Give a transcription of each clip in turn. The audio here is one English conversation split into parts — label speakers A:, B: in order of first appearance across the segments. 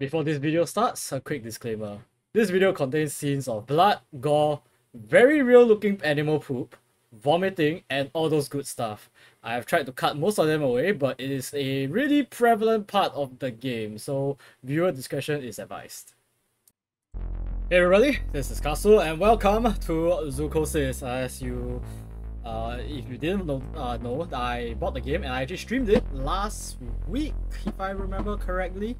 A: Before this video starts, a quick disclaimer. This video contains scenes of blood, gore, very real looking animal poop, vomiting, and all those good stuff. I have tried to cut most of them away, but it is a really prevalent part of the game, so viewer discretion is advised. Hey everybody, this is Kasu, and welcome to Zoochosis. As you uh, if you didn't know, uh, know, I bought the game and I actually streamed it last week, if I remember correctly,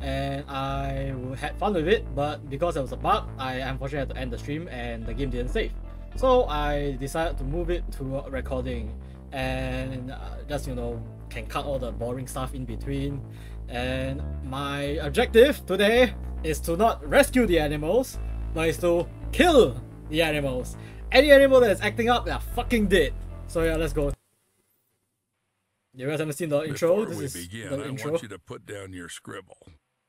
A: and I had fun with it. But because there was a bug, I unfortunately had to end the stream and the game didn't save. So I decided to move it to recording, and uh, just you know can cut all the boring stuff in between. And my objective today is to not rescue the animals, but is to kill the animals any animal that is acting up, they're fucking dead. So yeah, let's go. You guys haven't seen the intro?
B: Before
A: this
B: we
A: is
B: begin,
A: the
B: I
A: intro.
B: want you to put down your scribble.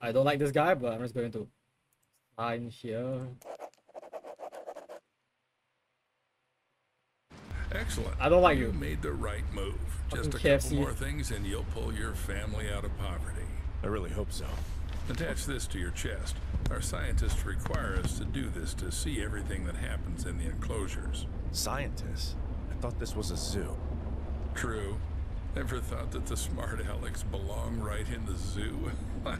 A: I don't like this guy, but I'm just going to sign here.
B: Excellent.
A: I don't like
B: you.
A: you.
B: made the right move. Just a
A: Fucking
B: couple more things and you'll pull your family out of poverty.
C: I really hope so.
B: Attach this to your chest. Our scientists require us to do this to see everything that happens in the enclosures.
C: Scientists? I thought this was a zoo.
B: True. Ever thought that the smart Alex belong right in the zoo?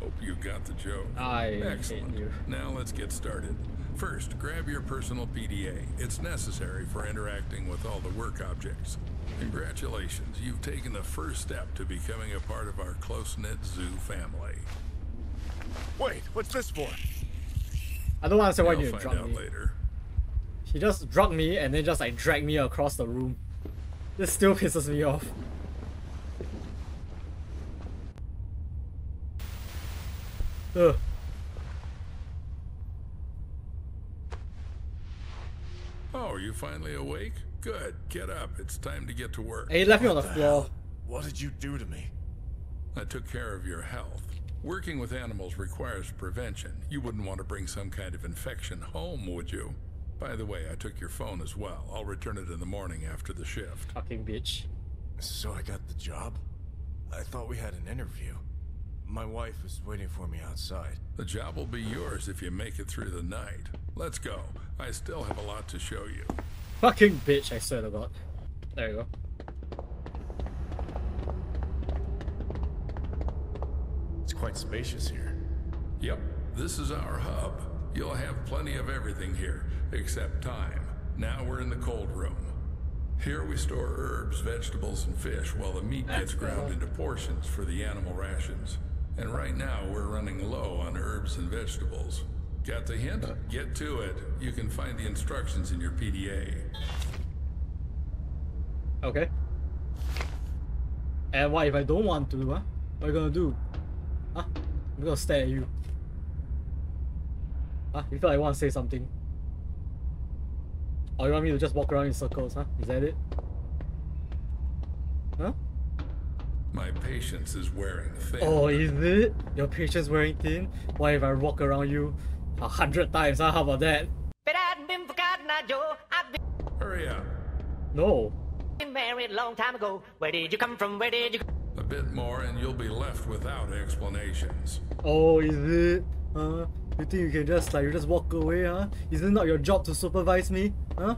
B: Hope you got the joke.
A: I hate
B: Excellent.
A: you.
B: Now let's get started. First, grab your personal PDA. It's necessary for interacting with all the work objects. Congratulations, you've taken the first step to becoming a part of our close-knit zoo family.
C: Wait, what's this for?
A: I don't understand why
B: You'll
A: you
B: find
A: drug
B: out
A: me.
B: later.
A: He just drugged me and then just like dragged me across the room. This still pisses me off. Ugh.
B: Oh, are you finally awake? Good. Get up. It's time to get to work.
A: Hey, he left me on the
C: the
A: floor.
C: hell? What did you do to me?
B: I took care of your health. Working with animals requires prevention. You wouldn't want to bring some kind of infection home, would you? By the way, I took your phone as well. I'll return it in the morning after the shift.
A: Fucking bitch.
C: So I got the job? I thought we had an interview. My wife is waiting for me outside.
B: The job will be yours if you make it through the night. Let's go. I still have a lot to show you.
A: Fucking bitch, I said to god. There you go.
C: It's quite spacious here.
B: Yep, this is our hub. You'll have plenty of everything here, except time. Now we're in the cold room. Here we store herbs, vegetables, and fish while the meat
A: That's
B: gets ground
A: cool.
B: into portions for the animal rations. And right now we're running low on herbs and vegetables. Got the hint? Uh. Get to it. You can find the instructions in your PDA.
A: Okay. And what if I don't want to, huh? What are you gonna do? Huh? I'm gonna stare at you. Huh? You feel like you want to say something? Or you want me to just walk around in circles, huh? Is that it? Huh?
B: My patience is wearing thin.
A: Oh, is it? Your patience wearing thin? Why if I walk around you a hundred times, huh? How about that?
D: But I've been forgotten, I Joe. I've
B: Hurry up.
A: No.
D: been married a long time ago. Where did you come from? Where did you go?
B: A bit more and you'll be left without explanations.
A: Oh, is it? Huh? You think you can just like you just walk away, huh? Is it not your job to supervise me? Huh?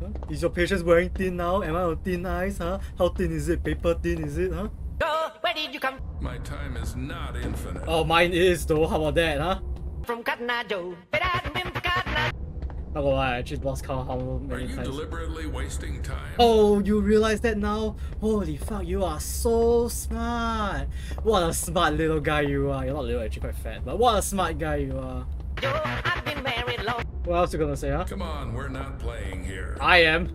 A: Huh? Is your patience wearing thin now? Am I on thin ice, huh? How thin is it? Paper thin is it, huh?
D: Go. Where did you come
B: My time is not infinite.
A: Oh, mine is though. How about that, huh?
D: from, Cotton
A: Not gonna lie, I just lost count how
B: Are you
A: times.
B: deliberately wasting time?
A: Oh, you realize that now? Holy fuck, you are so smart. What a smart little guy you are. You're not little, actually quite fat, but what a smart guy you are.
D: Joe. I've been married long
A: What else you gonna say, huh?
B: Come on, we're not playing here.
A: I am.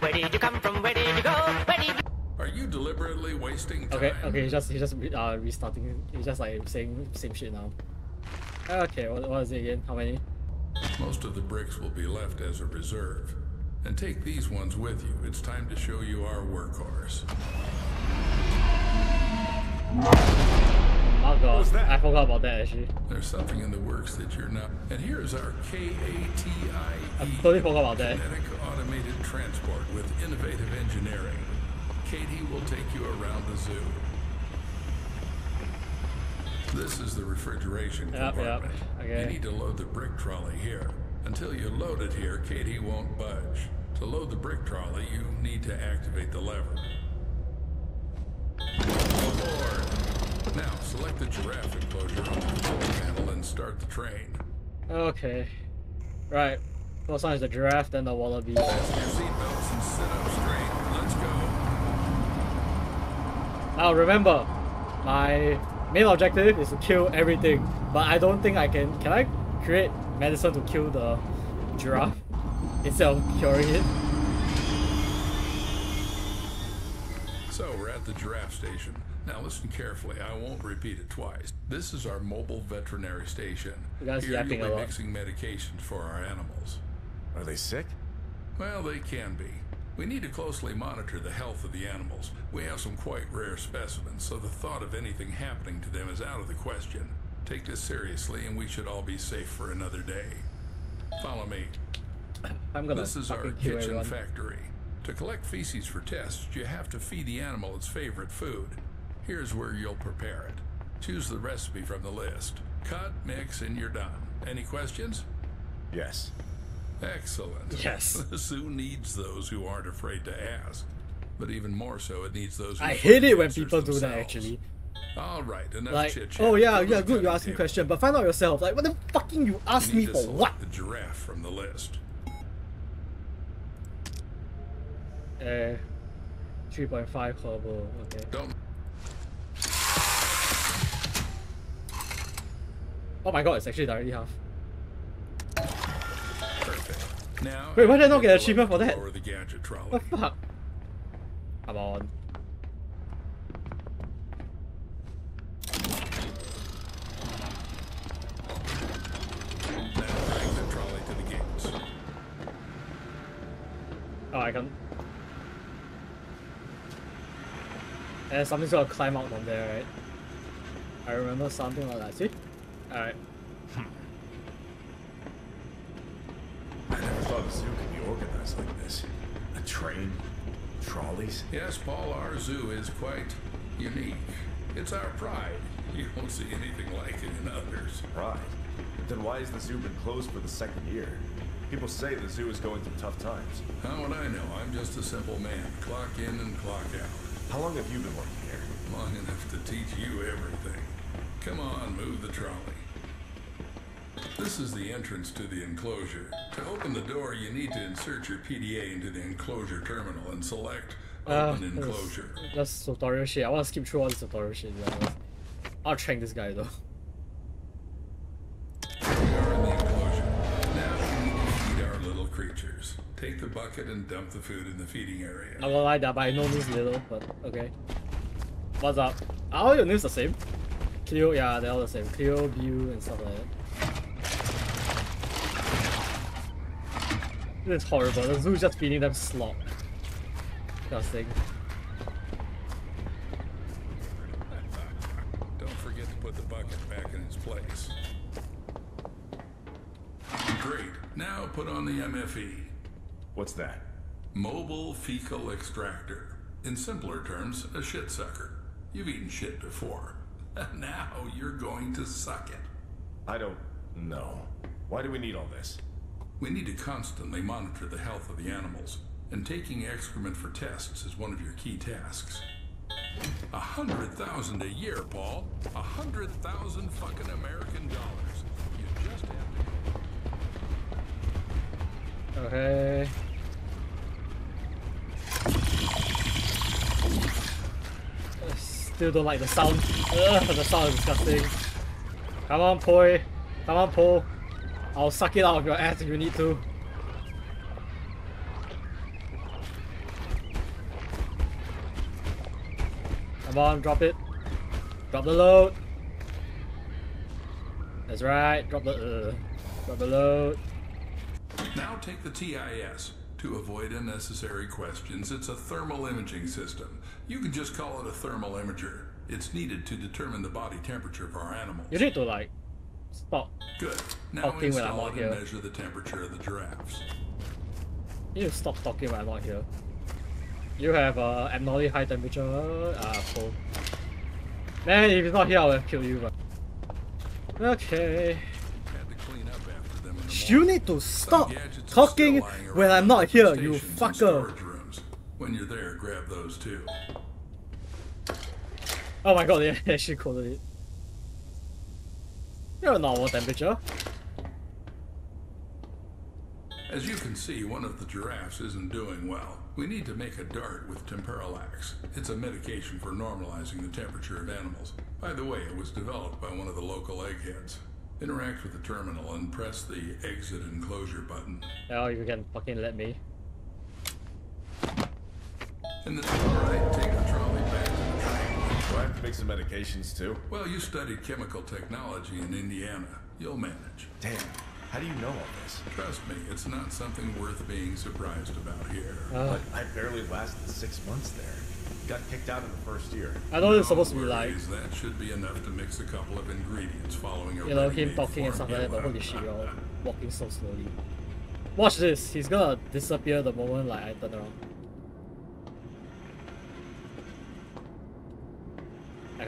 D: Where did you come from? Where did you go? Where did you
B: Are you deliberately wasting time?
A: Okay, okay, he's just he's just re- uh, restarting. He's just like saying same shit now. Okay, what, what is it again? How many?
B: Most of the bricks will be left as a reserve. And take these ones with you. It's time to show you our workhorse.
A: Oh god. I forgot about that actually.
B: There's something in the works that you're not. And here's our
A: I
B: KATIE.
A: totally forgot about that.
B: Kinetic Automated Transport with innovative engineering. Katie will take you around the zoo. This is the refrigeration
A: Yep, yep.
B: compartment.
A: Okay.
B: You need to load the brick trolley here. Until you load it here, Katie won't budge. To load the brick trolley, you need to activate the lever. Aboard! Now, select the giraffe enclosure on the control panel and start the train.
A: Okay. Right. First one is the giraffe, then the wallaby.
B: Fasten your seatbelts and sit up straight. Let's go.
A: Now remember, my main objective is to kill everything, but I don't think I can. Can I create medicine to kill the giraffe instead of curing it?
B: So we're at the giraffe station. Now listen carefully. I won't repeat it twice. This is our mobile veterinary station.
A: You guys
B: Here
A: yapping
B: you'll
A: a
B: be
A: lot.
B: mixing medications for our animals.
C: Are they sick?
B: Well, they can be. We need to closely monitor the health of the animals. We have some quite rare specimens, so the thought of anything happening to them is out of the question. Take this seriously, and we should all be safe for another day. Follow me.
A: I'm gonna
B: This is our kitchen
A: everyone.
B: factory. To collect feces for tests, you have to feed the animal its favorite food. Here's where you'll prepare it. Choose the recipe from the list. Cut, mix, and you're done. Any questions?
C: Yes.
B: Excellent.
A: Yes.
B: Zoo needs those who aren't afraid to ask. But even more so, it needs those who
A: I hate it when people do that actually.
B: All right, enough
A: Like,
B: chit-chat.
A: oh yeah, yeah, good, you
B: cutting
A: ask me question, but find out yourself. Like, what the fucking you ask
B: You
A: me for what?
B: The giraffe from the list.
A: Uh, 3.5 herbal, okay.
B: Don't
A: Oh my god, it's actually directly half.
B: Now.
A: Wait, why did I not get
B: the
A: achievement for that?
B: The gadget trolley.
A: What the fuck? Come on.
B: Now drag the trolley to the gates.
A: Oh, I can. And something's gonna climb out from there, right? I remember something like that. See? Alright.
C: I never thought a zoo could be organized like this. A train, trolleys.
B: Yes, Paul, our zoo is quite unique. It's our pride. You won't see anything like it in others.
C: Right. But then why has the zoo been closed for the second year? People say the zoo is going through tough times.
B: How would I know? I'm just a simple man. Clock in and clock out.
C: How long have you been working here?
B: Long enough to teach you everything. Come on, move the trolley. This is the entrance to the enclosure. To open the door, you need to insert your PDA into the enclosure terminal and select
A: Uh,
B: Open Enclosure.
A: That's tutorial shit. I wanna skip through all this tutorial shit, to honest. I'll train this guy though.
B: We are in the enclosure. Now we need to feed our little creatures. Take the bucket and dump the food in the feeding area.
A: I'm gonna lie that, but I know this little, but okay. What's up? Are all your names the same? Cleo, yeah, they're all the same. Cleo, View, and stuff like that. This is horrible. The zoo is just feeding them slop. Disgusting.
B: Don't forget to put the bucket back in its place. Great. Now put on the MFE.
C: What's that?
B: Mobile Fecal Extractor. In simpler terms, a shit sucker. You've eaten shit before. now you're going to suck it.
C: I don't know. Why do we need all this?
B: We need to constantly monitor the health of the animals, and taking excrement for tests is one of your key tasks. A hundred thousand a year, Paul. A hundred thousand fucking American dollars. You just have to.
A: Okay. Oh, I Still don't like the sound. Ugh, the sound is disgusting. Come on, Poi. Come on, Po. I'll suck it out of your ass if you need to. Come on, drop it. Drop the load. That's right. Drop the. Uh, drop the load.
B: Now take the TIS. To avoid unnecessary questions, it's a thermal imaging system. You can just call it a thermal imager. It's needed to determine the body temperature of our animals.
A: You need to like stop.
B: Good. Now
A: Talking when I'm not here.
B: measure the temperature of the giraffes.
A: You stop talking when I'm not here. You have uh, abnormally high temperature. Uh, full. Man, if it's not here, I'll kill you. But Okay.
B: Had to clean up after them in the
A: You need to stop talking when I'm not here, you fucker.
B: When you're there, grab those too.
A: Oh my god, they actually coded it. You're a normal temperature.
B: As you can see, one of the giraffes isn't doing well. We need to make a dart with Temperalax. It's a medication for normalizing the temperature of animals. By the way, it was developed by one of the local eggheads. Interact with the terminal and press the exit and closure button.
A: Now you can fucking let me.
B: And then, alright, take the trolley
C: I have to make some medications too?
B: Well, you studied chemical technology in Indiana. You'll manage.
C: Damn, how do you know all this?
B: Trust me, it's not something worth being surprised about here.
A: Uh,
C: But I barely lasted six months there. Got kicked out in the first year.
A: I know it's
B: No
A: supposed to be like,
B: worries, that should be enough to mix a couple of ingredients following a
A: you know, him talking and stuff like that, but holy shit, you're walking so slowly. Watch this, he's gonna disappear the moment like I turn around.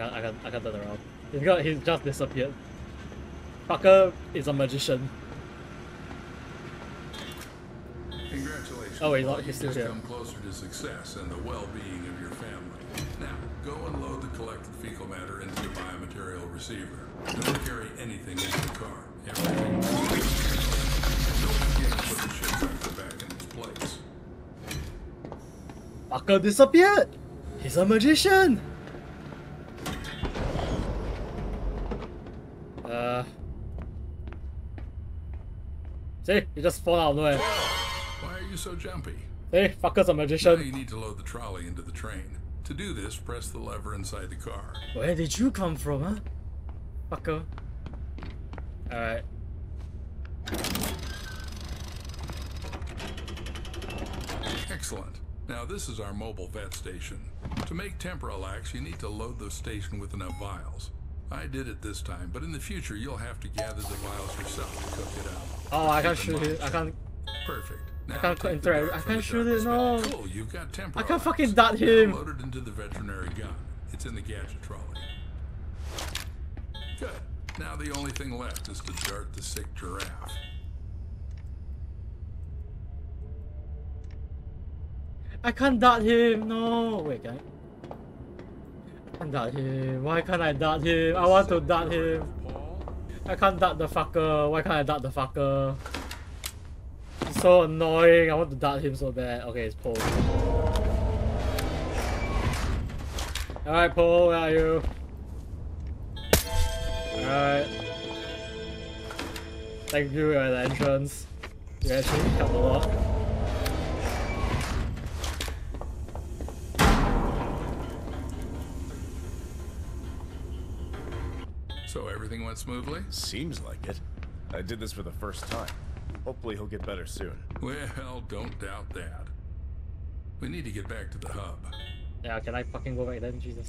A: Can't, I can't, I can't turn around. He's got, he's just disappeared. Fucker is a magician.
B: Congratulations.
A: Oh, he's not- he's still
B: just
A: here.
B: come closer to success and the well-being of your family. Now, go and load the collected fecal matter into the biomaterial receiver. Don't carry anything in the car. Everything. Don't forget to put the ship back in its place.
A: Fucker disappeared! He's a magician! Uh. See, you just fall out of nowhere.
B: Why are you so jumpy?
A: See, fucker's a
B: Now you need to load the trolley into the train. To do this, press the lever inside the car.
A: Where did you come from, huh? Fucker. Alright.
B: Excellent. Now this is our mobile vet station. To make Temporalax, you need to load the station with enough vials. I did it this time, but in the future you'll have to gather the vials yourself to cook it out.
A: Oh, I can't shoot it. I can't.
B: Perfect. Now
A: can't
B: take the
A: interact- I can't shoot it, no.
B: Cool, you've got Temporalax.
A: I can't fucking dot him.
B: Now Load it into the veterinary gun. It's in the gadget trolley. Good. Now the only thing left is to dart the sick giraffe.
A: I can't dot him. No. Wait, can I? I can't dot him. Why can't I dot him? I want to dot him. I can't dart the fucker. Why can't I dart the fucker? So annoying. I want to dart him so bad. Okay, it's Paul. Alright, Paul, where are you? Alright. Thank you at the entrance. You actually helped a lot.
B: Everything went smoothly?
C: Seems like it. I did this for the first time. Hopefully he'll get better soon.
B: Well, don't doubt that. We need to get back to the hub.
A: Yeah, can I fucking go back then? Jesus.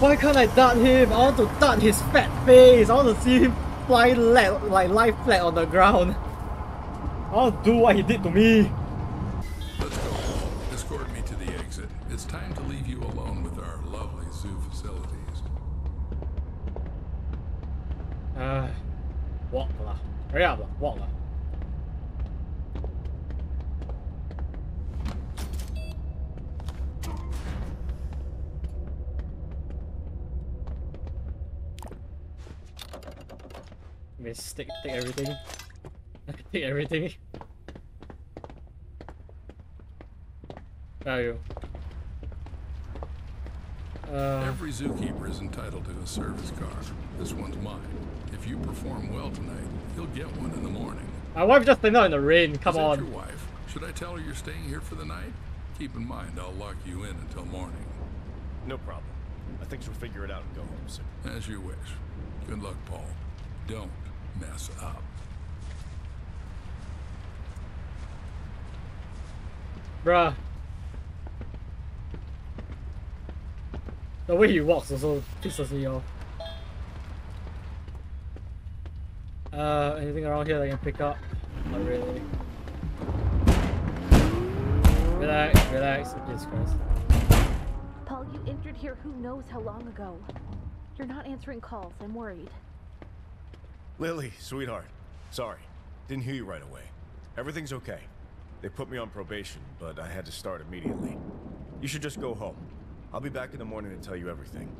A: Why can't I dart him? I want to dart his fat face. I want to see him fly leg, like lie flat on the ground. I'll do what he did to me. Take everything. Where are you? Uh,
B: Every zookeeper is entitled to a service car. This one's mine. If you perform well tonight, you'll get one in the morning.
A: my wife just standing out in the rain. Come
B: is that
A: on.
B: your wife? Should I tell her you're staying here for the night? Keep in mind, I'll lock you in until morning.
C: No problem. I think she'll figure it out and go home soon.
B: As you wish. Good luck, Paul. Don't mess up.
A: Bruh. The way he walks also pisses me off. Uh, anything around here that I can pick up? Not really. Relax, relax, Jesus Christ.
E: Paul, you entered here who knows how long ago. You're not answering calls. I'm worried.
C: Lily, sweetheart. Sorry. Didn't hear you right away. Everything's okay. They put me on probation, but I had to start immediately. You should just go home. I'll be back in the morning to tell you everything.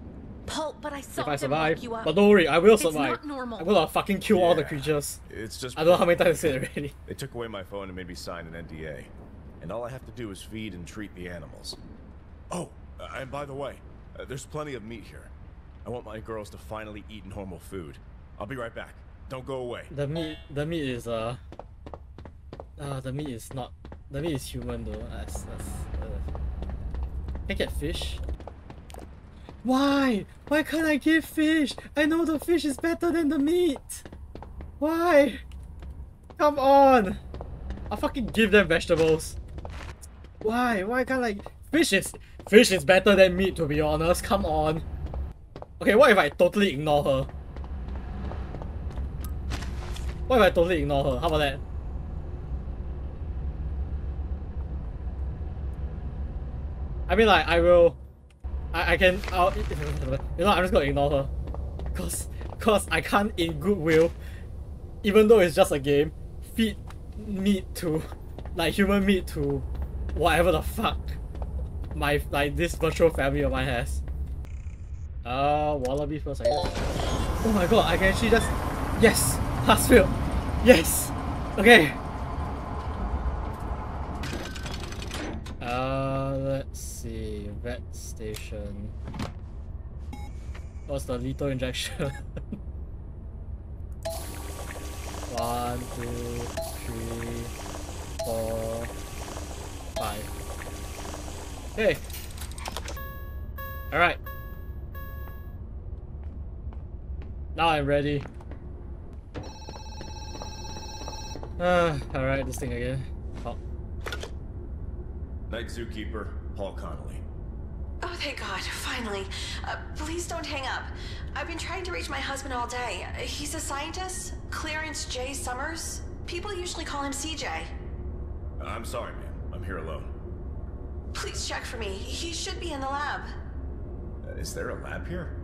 E: Paul, but I saw
A: If I
E: them
A: survive,
E: lock you up.
A: but don't worry, I will survive.
E: It's not normal.
A: I'm gonna fucking kill all the creatures.
C: It's just
A: I don't know how many times I said it already.
C: they took away my phone and made me sign an NDA. And all I have to do is feed and treat the animals. Oh, uh, and by the way, uh, there's plenty of meat here. I want my girls to finally eat normal food. I'll be right back. Don't go away.
A: The meat, the meat is uh, uh, the meat is not, the meat is human though. That's that's. Uh, can I get fish? Why? Why can't I give fish? I know the fish is better than the meat. Why? Come on! I'll fucking give them vegetables. Why? Why can't I? Fish is fish is better than meat to be honest. Come on. Okay, what if I totally ignore her? What if I totally ignore her? How about that? I mean like I will I, I can I'll, you know I'm just gonna ignore her. Cause cause I can't in goodwill even though it's just a game, feed meat to like human meat to whatever the fuck my like this virtual family of mine has. Uh wallaby first I guess. Oh my god, I can actually just Yes! Fail! Yes! Okay. Uh let's see. Vet station. What's the lethal injection? One, two, three, four, five. Okay. Alright. Now I'm ready. Uh, alright, this thing again.
C: Night zookeeper, Paul Connolly.
F: Oh, thank God, finally. Uh, please don't hang up. I've been trying to reach my husband all day. He's a scientist, Clarence J. Summers. People usually call him CJ.
C: I'm sorry, ma'am. I'm here alone.
F: Please check for me. He should be in the lab.
C: Uh, is there a lab here?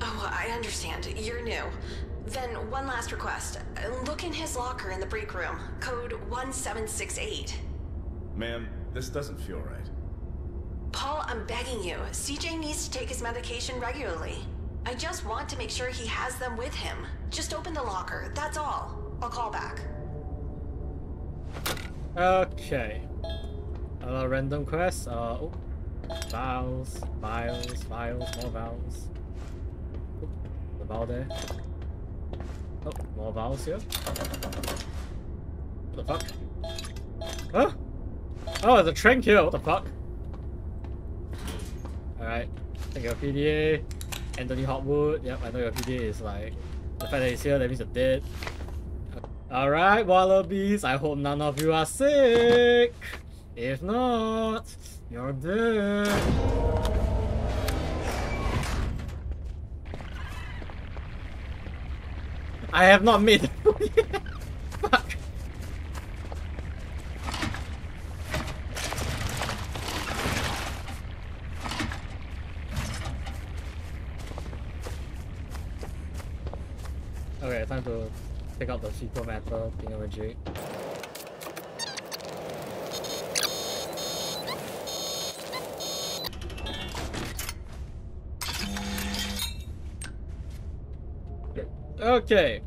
F: Oh, I understand. You're new. Then, one last request. Look in his locker in the break room. Code 1768.
C: Ma'am, this doesn't feel right.
F: Paul, I'm begging you. CJ needs to take his medication regularly. I just want to make sure he has them with him. Just open the locker, that's all. I'll call back.
A: Okay. Uh, random quest. Uh, oh. Vials, vials, vials, more vials. Oh, the vial there. Oh, more vials here. What the fuck? Huh? Oh, there's a trank here. What the fuck? Alright. Take your PDA. Anthony Hotwood. Yep, I know your PDA is like. The fact that he's here, that means you're dead. Alright, wallabies, I hope none of you are sick. If not, you're dead. I have not made the food yet. Fuck. Okay, time to take out the fecal matter thingamajig. Okay.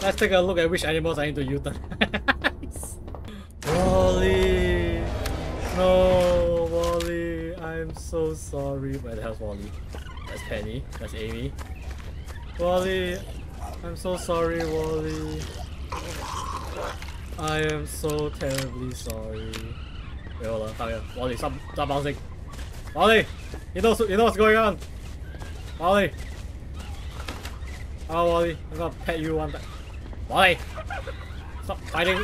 A: Let's take a look at which animals I need to euthanize. Wally! No, Wally, I'm so sorry. Where the hell's Wally? That's Penny. That's Amy. Wally, I'm so sorry, Wally. I am so terribly sorry. Hold on, come here. Wally, stop, stop bouncing. Wally, you know, you know what's going on. Wally. Oh, Wally, I'm gonna pet you one time. Wally, stop fighting.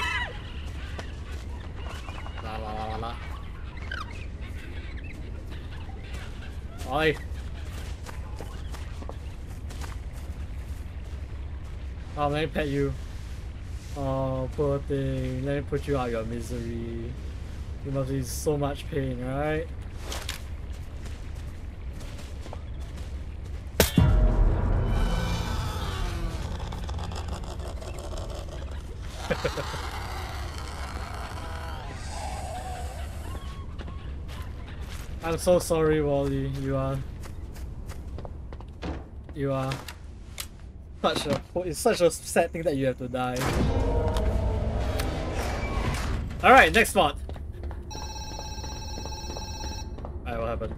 A: La la la la. Wally. Let me pet you. Oh, poor thing. Let me put you out of your misery. You must be so much pain, right? I'm so sorry, Wally. You are. You are. Such a. It's such a sad thing that you have to die. Alright, next spot. Alright, what happened?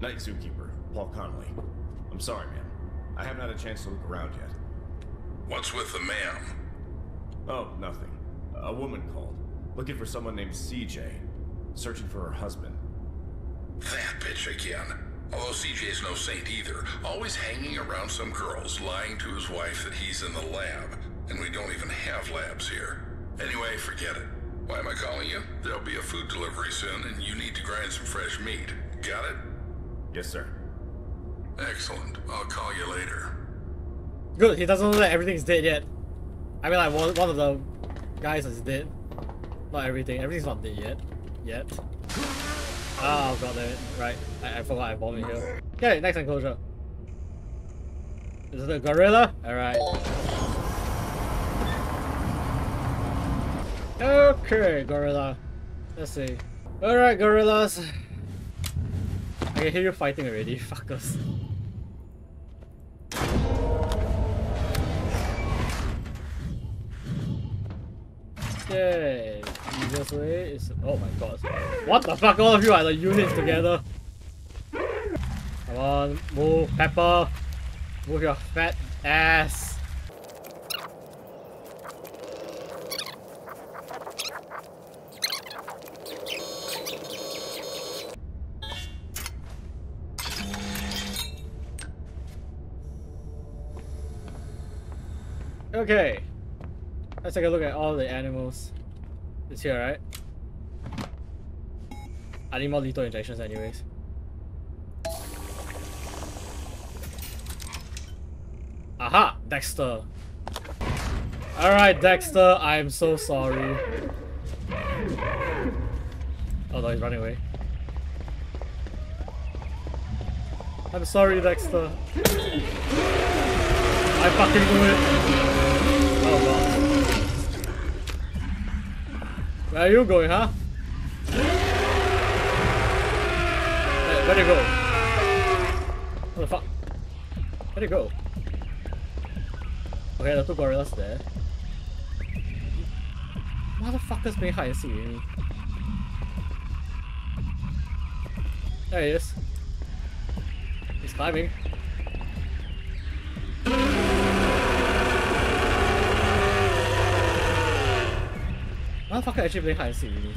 C: Night Zookeeper, Paul Connolly. I'm sorry, man. I haven't had a chance to look around yet.
B: What's with the ma'am?
C: Oh, nothing. A woman called, looking for someone named CJ, searching for her husband.
B: That bitch again. Although CJ's no saint either, always hanging around some girls, lying to his wife that he's in the lab. And we don't even have labs here. Anyway, forget it. Why am I calling you? There'll be a food delivery soon, and you need to grind some fresh meat. Got it?
C: Yes, sir.
B: Excellent. I'll call you later.
A: Good, he doesn't know that everything's dead yet. I mean, like, one, one of the guys is dead. Not everything. Everything's not dead yet. Yet. Oh, god damn it. Right. I, I forgot I bombed here. Okay, next enclosure. Is it a gorilla? Alright. Okay, gorilla. Let's see. Alright, gorillas. I can hear you fighting already, fuckers. Okay, easiest way is. Oh my god. What the fuck? All of you are the units together. Come on, move, Pepper. Move your fat ass. Okay. Let's take a look at all the animals. It's here, right? I need more lethal injections anyways. Aha! Dexter! Alright, Dexter, I'm so sorry. Oh no, he's running away. I'm sorry, Dexter. I fucking knew it. Where are you going, huh? Hey, where'd you go? What the fuck? Where'd you go? Okay, the two gorillas there. Motherfuckers being hide and seek me. There he is. He's climbing. Motherfucker actually playing hide and seek me.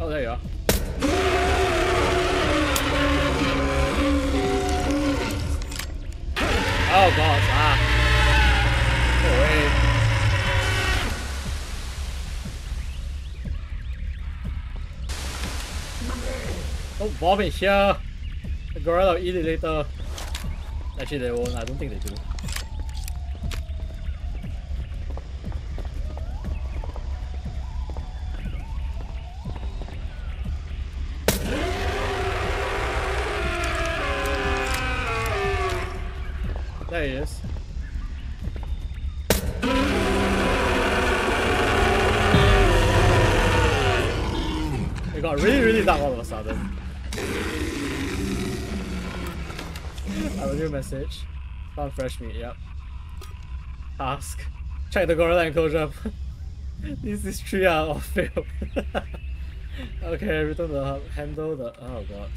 A: Oh, there you are. Oh god, ah. Don't bomb it here. The gorilla will eat it later. Actually, they won't. I don't think they do. There he is. It got really, really dark all of a sudden. I will new message. Found fresh meat, yep. Task. Check the gorilla enclosure. this is 3 out of fail. okay, return the hub. Handle the. Oh god.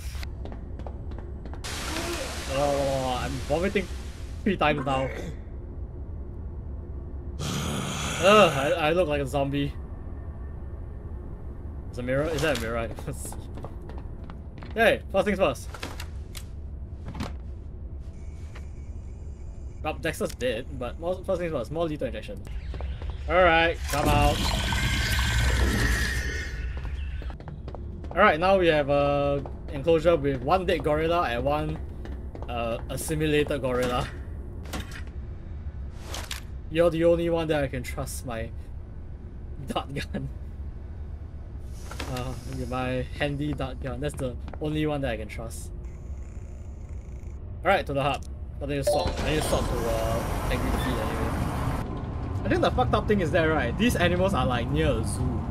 A: Oh, I'm vomiting three times now. Ugh, I, I look like a zombie. Is a mirror? Is that a mirror? I can't see. Hey, first things first. Well, Dexter's dead, but first things first, more lethal injection. Alright, come out. Alright, now we have a enclosure with one dead gorilla and one uh, assimilated gorilla. You're the only one that I can trust my dot gun. Uh, my handy dart gun. That's the only one that I can trust. Alright, to the hub. I need to swap. Need to swap to uh, Angry Feet anyway. I think the fucked up thing is that right, these animals are like near a zoo.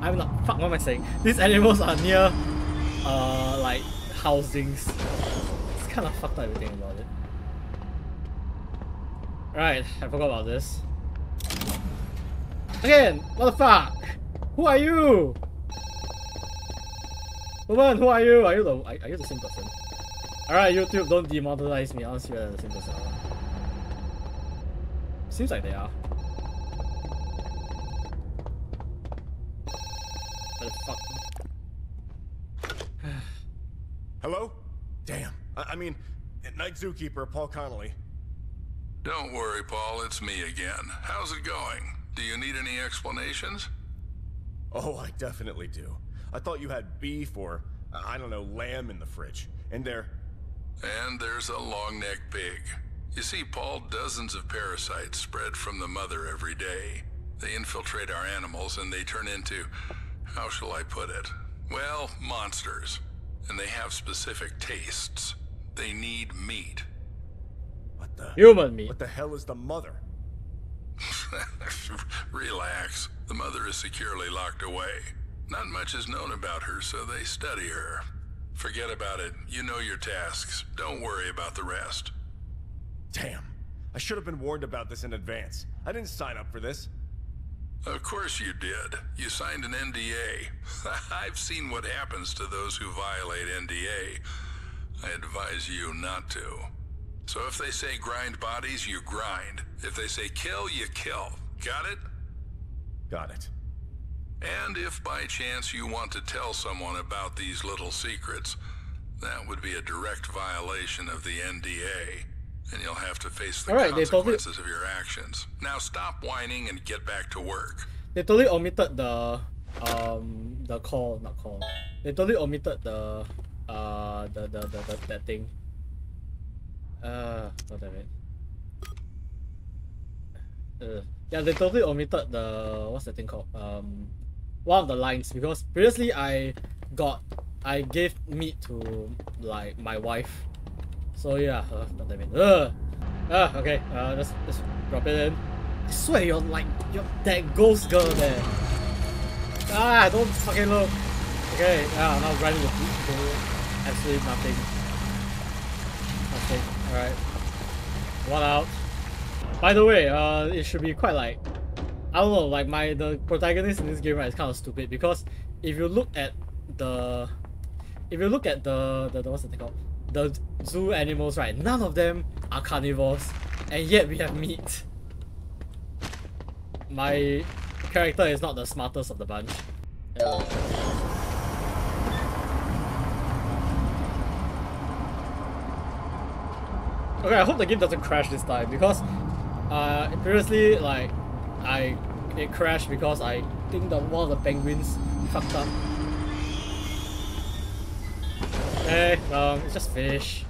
A: I'm not fuck what am I saying? These animals are near uh like housings. It's kinda fucked up everything about it. Right, I forgot about this. Again, what the fuck? Who are you? Woman, who are you? Are you the are you the same person? Alright, YouTube, don't demonetize me. I'll see you're the same person. Seems like they are. What the fuck?
C: Hello? Damn. I, I mean, Night Zookeeper Paul Connolly.
B: Don't worry, Paul, it's me again. How's it going? Do you need any explanations?
C: Oh, I definitely do. I thought you had beef or, uh, I don't know, lamb in the fridge. And there.
B: And there's a long-necked pig. You see, Paul, dozens of parasites spread from the mother every day. They infiltrate our animals and they turn into, how shall I put it? Well, monsters. And they have specific tastes. They need meat.
C: What the?
A: Human meat.
C: What the hell is the mother?
B: Relax. The mother is securely locked away. Not much is known about her, so they study her. Forget about it. You know your tasks. Don't worry about the rest.
C: Damn. I should have been warned about this in advance. I didn't sign up for this.
B: Of course you did. You signed an NDA. I've seen what happens to those who violate NDA. I advise you not to. So if they say grind bodies, you grind. If they say kill, you kill. Got it?
C: Got it.
B: And if by chance you want to tell someone about these little secrets, that would be a direct violation of the NDA. And you'll have to face the
A: right, they totally-
B: consequences of your actions. Now stop whining and get back to work.
A: They totally omitted the um the call, not call. They totally omitted the uh the the, the, the that thing. Uh what damn it. Uh, yeah, they totally omitted the what's the thing called? Um one of the lines because previously I got I gave meat to like my wife. So yeah, uh, god damn it. Uh, uh okay, uh let's let's drop it in. I swear you're like you're that ghost girl there. Ah, don't fucking look. Okay, yeah, now grinding the beat to absolutely nothing. Okay, alright. One out. By the way, uh, it should be quite like I don't know, like my the protagonist in this game right is kind of stupid because if you look at the if you look at the the, the what's thing called the zoo animals right, none of them are carnivores, and yet we have meat. My character is not the smartest of the bunch. Okay, I hope the game doesn't crash this time because uh, previously like I it crashed because I think that one of the penguins fucked up. Hey, um, it's just fish.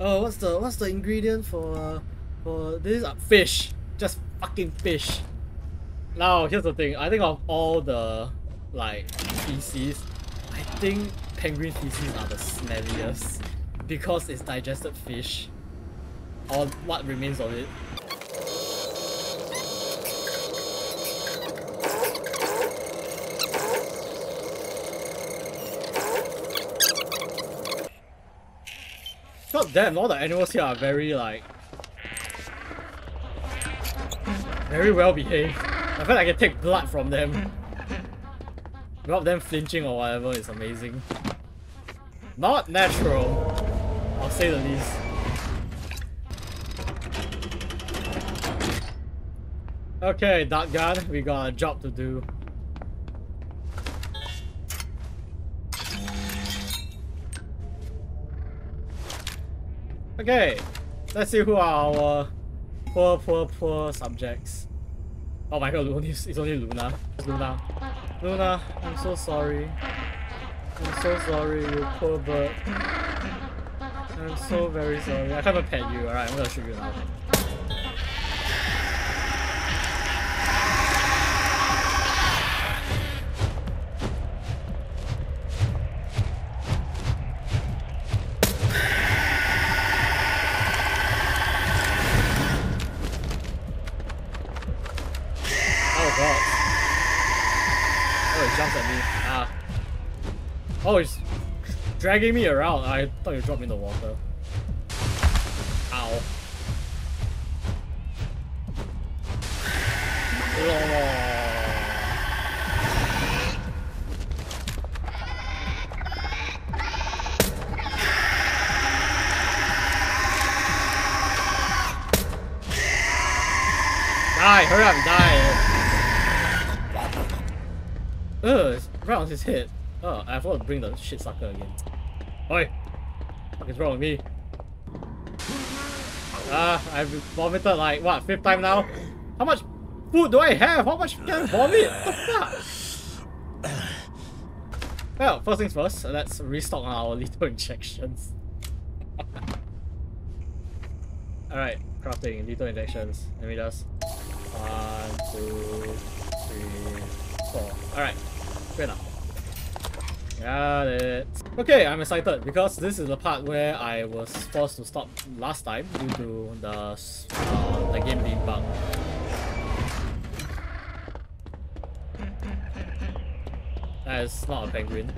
A: Oh, what's the what's the ingredient for uh, for this? Uh, fish, just fucking fish. Now here's the thing. I think of all the like species, I think penguin feces are the smelliest because it's digested fish or what remains of it. God damn, all the animals here are very like very well behaved. I feel like I can take blood from them. Without them flinching or whatever is amazing. Not natural, I'll say the least. Okay, Dark Gun, we got a job to do. Okay, let's see who are our poor, poor, poor subjects. Oh my god, it's only Luna. It's Luna. Luna, I'm so sorry. I'm so sorry, you poor bird. I'm so very sorry. I can't even pet you. Alright, I'm gonna shoot you now. It's dragging me around. I thought you dropped me in the water. Ow. Die! Hurry up, die! Ugh, on his head. Oh, I forgot to bring the shit sucker again. Oi! What is wrong with me? Ah, I've vomited like, what, fifth time now? How much food do I have? How much can I vomit? What the fuck? Well, first things first, let's restock on our lethal injections. Alright, crafting, lethal injections. Let me just... One, two, three, four. Alright, good enough. Got it. Okay, I'm excited because this is the part where I was forced to stop last time due to the, uh, the game being bugged. That is not a penguin.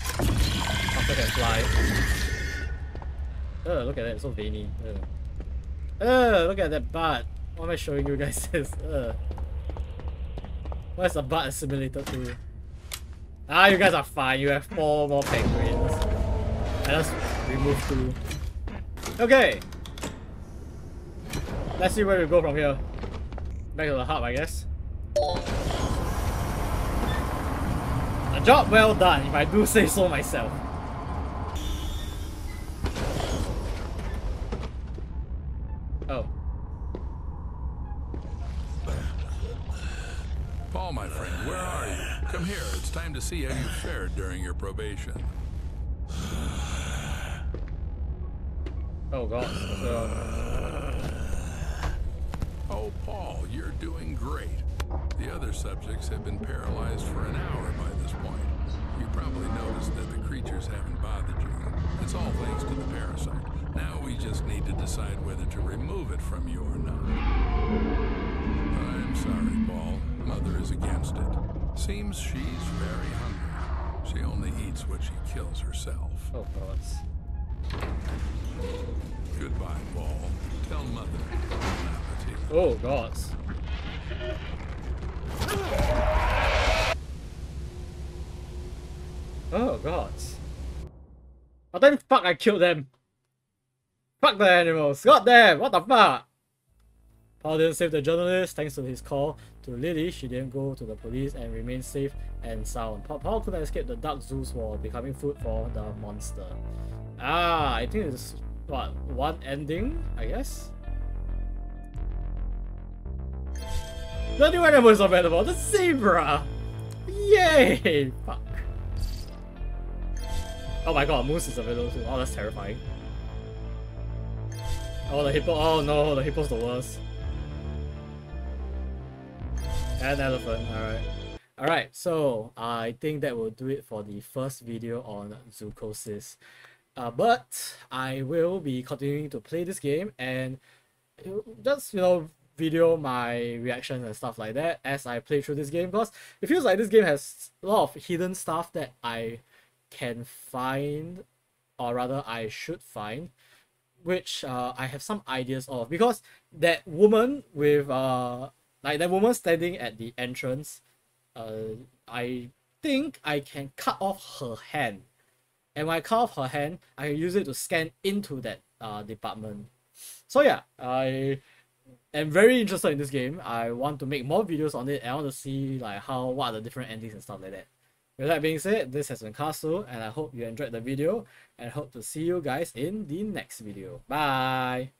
A: After can fly. Oh, look at that, it's so veiny. Ugh. Ugh, look at that butt. What am I showing you guys this? Ugh. What is the butt assimilated to? Ah, you guys are fine. You have four more penguins. I just remove two. Okay. Let's see where we go from here. Back to the hub, I guess. A job well done, if I do say so myself.
B: Fared during your probation.
A: Oh god. So, um,
B: Oh, Paul, you're doing great. The other subjects have been paralyzed for an hour by this point. You probably noticed that the creatures haven't bothered you. It's all thanks to the parasite. Now we just need to decide whether to remove it from you or not. I'm sorry, Paul. Mother is against it. Seems she's very hungry. She only eats what she kills herself.
A: oh god.
B: Goodbye, Paul. Tell Mother.
A: Oh god. Oh god. But then fuck I killed them. Fuck the animals. God damn, what the fuck? Paul didn't save the journalist thanks to his call to Lily. She didn't go to the police and remained safe and sound. Pa- Paul couldn't escape the dark zoos for becoming food for the monster. Ah, I think it's what one ending, I guess. The new animal is available, the zebra! Yay! Fuck. Oh my god, moose is available too. Oh, that's terrifying. Oh, the hippo. Oh no, the hippo's the worst. And elephant, alright. Alright, so I think that will do it for the first video on Zoochosis. Uh, but I will be continuing to play this game and just, you know, video my reactions and stuff like that as I play through this game because it feels like this game has a lot of hidden stuff that I can find or rather I should find which uh, I have some ideas of because that woman with uh like that woman standing at the entrance uh I think I can cut off her hand. And when I cut off her hand I can use it to scan into that uh department. So yeah I am very interested in this game. I want to make more videos on it. And I want to see like how what are the different endings and stuff like that. With that being said, this has been Kasul, and I hope you enjoyed the video, and hope to see you guys in the next video. Bye!